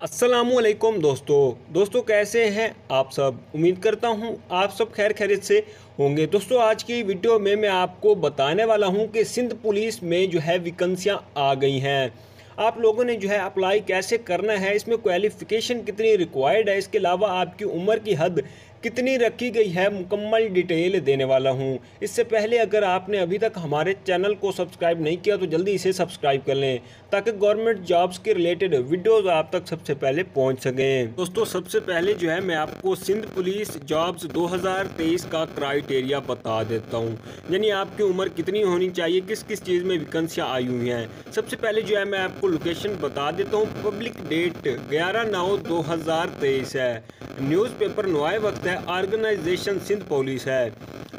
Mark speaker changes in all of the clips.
Speaker 1: असलकुम दोस्तों। दोस्तों, कैसे हैं आप सब? उम्मीद करता हूँ आप सब खैर खैरियत से होंगे। दोस्तों, आज की वीडियो में मैं आपको बताने वाला हूँ कि सिंध पुलिस में जो है वैकेंसियाँ आ गई हैं। आप लोगों ने जो है अप्लाई कैसे करना है? इसमें क्वालिफ़िकेशन कितनी रिक्वायर्ड है? इसके अलावा आपकी उम्र की हद कितनी रखी गई है मुकम्मल डिटेल देने वाला हूँ। इससे पहले अगर आपने अभी तक हमारे चैनल को सब्सक्राइब नहीं किया तो जल्दी इसे सब्सक्राइब कर लें, ताकि गवर्नमेंट जॉब्स के रिलेटेड वीडियोस आप तक सबसे पहले पहुँच सकें। दोस्तों, सबसे पहले जो है मैं आपको सिंध पुलिस जॉब्स 2023 का क्राइटेरिया बता देता हूँ। यानी आपकी उम्र कितनी होनी चाहिए, किस किस चीज़ में वैकेंसियाँ आई हुई हैं। सबसे पहले जो है मैं आपको लोकेशन बता देता हूँ, पब्लिक डेट ग्यारह नौ दो है। न्यूज़पेपर नुआए वक्त है ऑर्गेनाइजेशन सिंध पुलिस है।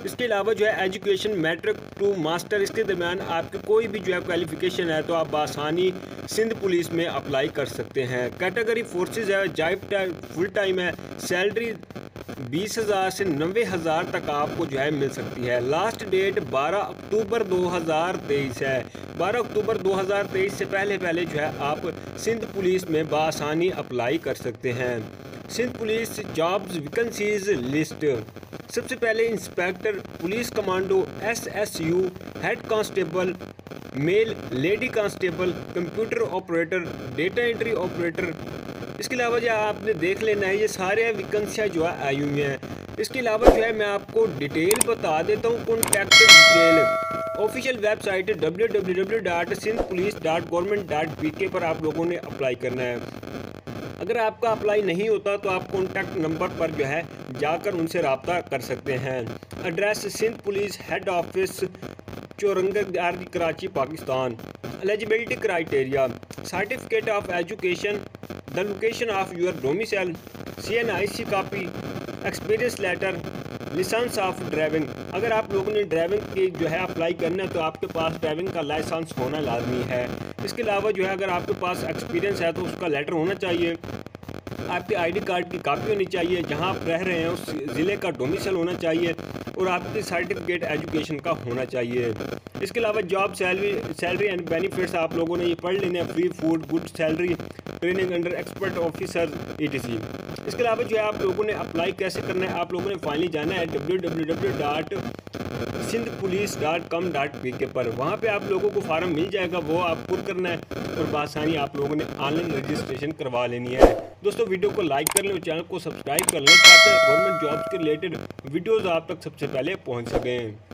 Speaker 1: इसके अलावा जो है एजुकेशन मैट्रिक टू मास्टर इसके दरमियान आपकी कोई भी जो है क्वालिफिकेशन है तो आप आसानी सिंध पुलिस में अप्लाई कर सकते हैं। कैटेगरी फोर्सेज है जाइफ फुल टाइम है सैलरी बीस हज़ार से नबे हज़ार तक आपको जो है मिल सकती है। लास्ट डेट 12 अक्टूबर 2023 है। 12 अक्टूबर 2023 से पहले पहले जो है आप सिंध पुलिस में बसानी अप्लाई कर सकते हैं। Sindh police jobs vacancies list सबसे पहले inspector, police commando, S S U head constable male lady constable computer operator data entry operator इसके अलावा जो आपने देख लेना है, ये सारे वैकेंसियाँ जो है आई हुई हैं। इसके अलावा जो है, मैं आपको डिटेल बता देता हूँ contact detail official website W W W dot Sindh police dot government dot के पर आप लोगों ने अप्लाई करना है। अगर आपका अप्लाई नहीं होता तो आप कॉन्टैक्ट नंबर पर जो है, जाकर उनसे रबता कर सकते हैं। Address Sindh police head office Chauranga Karachi Pakistan eligibility criteria certificate of education the location of your domicile C N I C copy experience letter licence of driving अगर आप लोगों ने ड्राइविंग की जो है अप्लाई करना है तो आपके पास ड्राइविंग का लाइसेंस होना लाजमी है। इसके अलावा जो है अगर आपके पास एक्सपीरियंस है तो उसका लेटर होना चाहिए। आपके आईडी कार्ड की कापी होनी चाहिए, जहाँ आप रह रहे हैं, उस ज़िले का डोमिसल होना चाहिए और आपकी सर्टिफिकेट एजुकेशन का होना चाहिए। इसके अलावा job salary salary and benefits आप लोगों ने ये पढ़ लेने हैं free food good salary training under expert officer ई इसके अलावा जो है, आप लोगों ने अप्लाई कैसे करना है, आप लोगों ने फाइनली जाना है W Sindh police dot com dot P K पर। वहाँ पे आप लोगों को फार्म मिल जाएगा, वो आप पुर करना है और बासानी आप लोगों ने ऑनलाइन रजिस्ट्रेशन करवा लेनी है। दोस्तों, वीडियो को लाइक कर लें और चैनल को सब्सक्राइब कर लें ताकि गवर्नमेंट जॉब्स के रिलेटेड वीडियोज़ आप तक सबसे पहले पहुँच सकें।